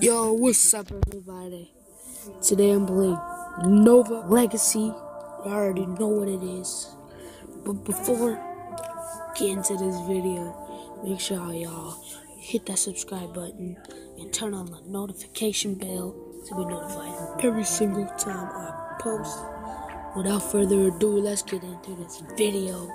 Yo, what's up, everybody? Today I'm playing Nova Legacy. You already know what it is. But before getting into this video, make sure y'all hit that subscribe button and turn on the notification bell to be notified every single time I post. Without further ado, let's get into this video.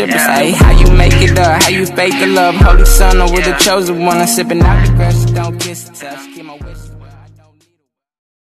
Say how you make it up, how you fake the love. Holy son, or with the chosen one, I'm sipping out the grass, don't kiss touch.